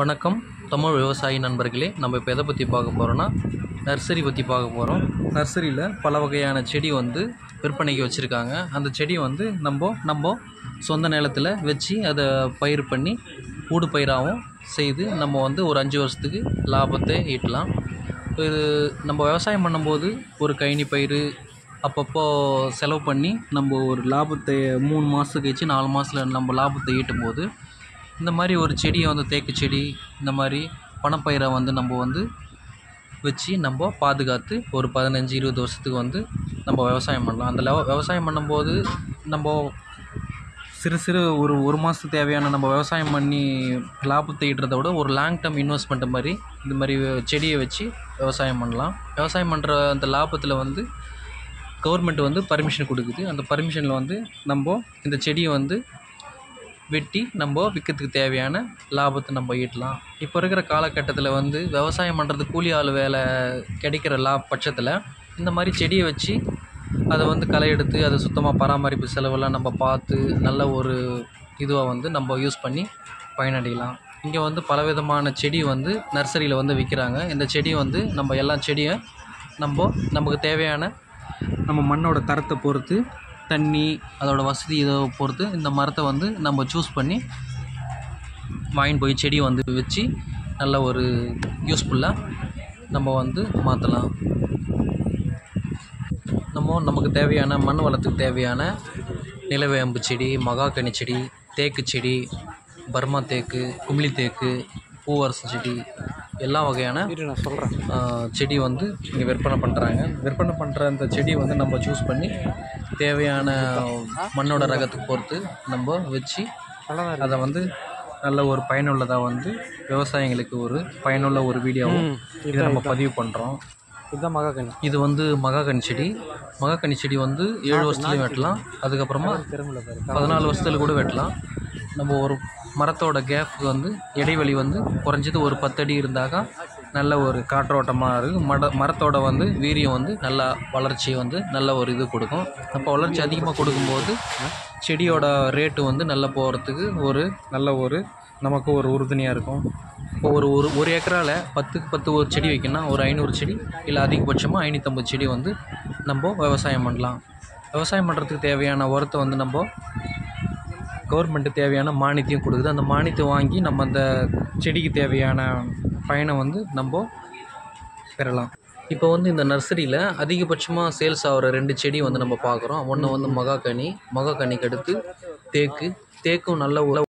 வணக்கம். தமிழ் விவசாயி நண்பர்களே நம்ம இப்போ எதை பற்றி பார்க்க போகிறோன்னா நர்சரி பற்றி பார்க்க போகிறோம் நர்சரியில் பல வகையான செடி வந்து விற்பனைக்கு வச்சுருக்காங்க. அந்த செடியை வந்து நம்ம நம்ம சொந்த நிலத்தில் வச்சு அதை பயிர் பண்ணி ஊடு பயிராகவும் செய்து நம்ம வந்து ஒரு அஞ்சு வருஷத்துக்கு லாபத்தை ஈட்டலாம். இது நம்ம விவசாயம் பண்ணும்போது ஒரு கைனி பயிர் அப்பப்போ செலவு பண்ணி நம்ம ஒரு லாபத்தை மூணு மாதத்துக்கு கழிச்சு நாலு மாதத்தில் நம்ம லாபத்தை ஈட்டும் போது இந்த மாதிரி ஒரு செடியை வந்து தேக்கு செடி இந்த மாதிரி பணப்பயிரை வந்து நம்ம வந்து வச்சு நம்ம பாதுகாத்து ஒரு பதினஞ்சு இருபது வருஷத்துக்கு வந்து நம்ம விவசாயம் பண்ணலாம். அந்த லெவ விவசாயம் பண்ணும்போது நம்ம சிறு சிறு ஒரு ஒரு மாதத்துக்கு தேவையான நம்ம விவசாயம் பண்ணி லாபத்தை ஈட்டுறதை விட ஒரு லாங் டேர்ம் இன்வெஸ்ட்மெண்ட் மாதிரி இந்த மாதிரி செடியை வச்சு விவசாயம் பண்ணலாம். விவசாயம் பண்ணுற அந்த லாபத்தில் வந்து கவர்மெண்ட் வந்து பர்மிஷன் கொடுக்குது. அந்த பர்மிஷனில் வந்து நம்ம இந்த செடியை வந்து வெட்டி நம்ம விற்கிறதுக்கு தேவையான லாபத்தை நம்ம ஈட்டலாம். இப்போ இருக்கிற காலகட்டத்தில் வந்து விவசாயம் பண்ணுறது கூலி ஆள் வேலை கிடைக்கிற லா பட்சத்தில் இந்த மாதிரி செடியை வச்சு அதை வந்து களை எடுத்து அதை சுத்தமாக பராமரிப்பு செலவெல்லாம் நம்ம பார்த்து நல்ல ஒரு இதுவாக வந்து நம்ம யூஸ் பண்ணி பயனடையலாம். இங்கே வந்து பலவிதமான செடி வந்து நர்சரியில் வந்து விற்கிறாங்க இந்த செடி வந்து நம்ம எல்லா செடியை நம்ம நமக்கு தேவையான நம்ம மண்ணோட தரத்தை பொறுத்து தண்ணி அதோட வசதி இதை பொறுத்து இந்த மரத்தை வந்து நம்ம சூஸ் பண்ணி வாங்கிட்டு போய் செடியை வந்து வச்சு நல்ல ஒரு யூஸ்ஃபுல்லாக நம்ம வந்து மாற்றலாம் நம்ம நமக்கு தேவையான மண் வளத்துக்கு தேவையான நிலவேம்பு செடி மகாக்கனி செடி தேக்கு செடி பர்மா தேக்கு குமிழி தேக்கு பூவரசு செடி எல்லா வகையான நான் சொல்கிறேன் செடி வந்து இங்கே விற்பனை பண்ணுறாங்க விற்பனை பண்ணுற அந்த செடியை வந்து நம்ம சூஸ் பண்ணி தேவையான மண்ணோட ரகத்துக்கு பொறுத்து நம்ம வச்சு அதை வந்து நல்ல ஒரு பயனுள்ளதாக வந்து விவசாயிங்களுக்கு ஒரு பயனுள்ள ஒரு வீடியோவும் இதை நம்ம பதிவு பண்ணுறோம் இதுதான் மகாக்கனி இது வந்து மகாகனி செடி. மகாகனி செடி வந்து ஏழு வருஷத்துலையும் வெட்டலாம். அதுக்கப்புறமா பதினாலு வருஷத்துல கூட வெட்டலாம். நம்ம ஒரு மரத்தோட கேப் வந்து இடைவெளி வந்து குறைஞ்சது ஒரு பத்தடி இருந்தாக்கா நல்ல ஒரு காற்றோட்டமாக இருக்கும் மட மரத்தோட வந்து வீரியம் வந்து நல்லா வளர்ச்சி வந்து நல்ல ஒரு இது கொடுக்கும். அப்போ வளர்ச்சி அதிகமாக கொடுக்கும்போது செடியோட ரேட்டு வந்து நல்லா போகிறதுக்கு ஒரு நல்ல ஒரு நமக்கு ஒரு உறுதுணையாக இருக்கும். இப்போ ஒரு ஒரு ஒரு ஏக்கரால் பத்துக்கு பத்து ஒரு செடி வைக்கணும்னா ஒரு ஐநூறு செடி இல்லை அதிகபட்சமாக ஐநூற்றம்பது செடி வந்து நம்ம விவசாயம் பண்ணலாம். விவசாயம் பண்ணுறதுக்கு தேவையான உரத்தை வந்து நம்ம கவர்மெண்ட்டு தேவையான மானியத்தையும் கொடுக்குது. அந்த மானியத்தை வாங்கி நம்ம அந்த செடிக்கு தேவையான பயனை வந்து நம்ம பெறலாம். இப்போ வந்து இந்த நர்சரியில் அதிகபட்சமாக சேல்ஸ் ஆகிற ரெண்டு செடி வந்து நம்ம பார்க்குறோம். ஒன்று வந்து மகாக்கனி மகாக்கனிக்கு அடுத்து தேக்கு. தேக்கும் நல்ல ஒரு